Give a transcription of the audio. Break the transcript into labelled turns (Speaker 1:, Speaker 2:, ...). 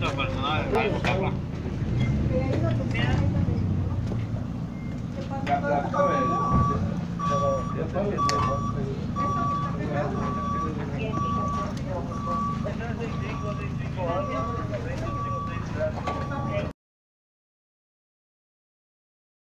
Speaker 1: personal, algo